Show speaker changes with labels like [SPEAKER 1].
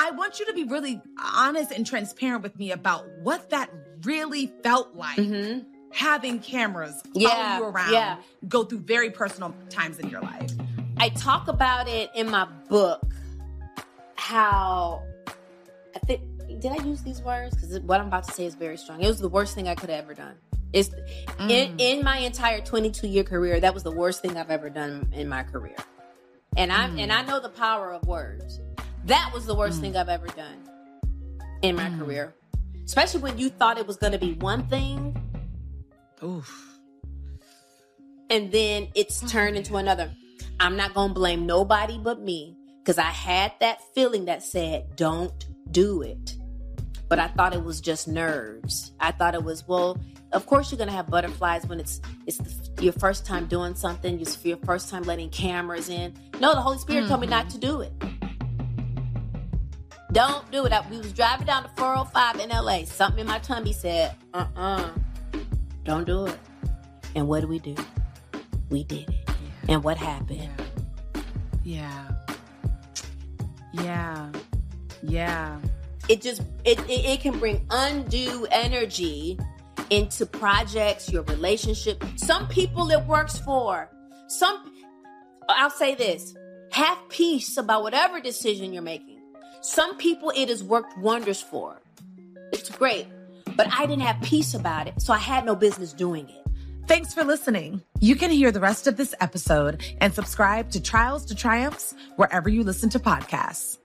[SPEAKER 1] I want you to be really honest and transparent with me about what that really felt like. Mm-hmm. Having cameras
[SPEAKER 2] yeah,
[SPEAKER 1] follow you around,
[SPEAKER 2] yeah.
[SPEAKER 1] go through very personal times in your life.
[SPEAKER 2] I talk about it in my book. How I think did I use these words? Because what I'm about to say is very strong. It was the worst thing I could have ever done. It's mm. in, in my entire 22 year career, that was the worst thing I've ever done in my career. And I mm. and I know the power of words. That was the worst mm. thing I've ever done in my mm. career. Especially when you thought it was going to be one thing.
[SPEAKER 1] Oof.
[SPEAKER 2] And then it's turned into another. I'm not going to blame nobody but me because I had that feeling that said, don't do it. But I thought it was just nerves. I thought it was, well, of course you're going to have butterflies when it's it's the, your first time doing something, it's your first time letting cameras in. No, the Holy Spirit mm-hmm. told me not mm-hmm. to do it. Don't do it. I, we was driving down the 405 in LA. Something in my tummy said, uh-uh, don't do it. And what do we do? We did it. Yeah. And what happened?
[SPEAKER 1] Yeah. Yeah. Yeah.
[SPEAKER 2] It just it, it, it can bring undue energy into projects, your relationship. Some people it works for. Some I'll say this. Have peace about whatever decision you're making some people it has worked wonders for. It's great. But I didn't have peace about it, so I had no business doing it.
[SPEAKER 1] Thanks for listening. You can hear the rest of this episode and subscribe to Trials to Triumphs wherever you listen to podcasts.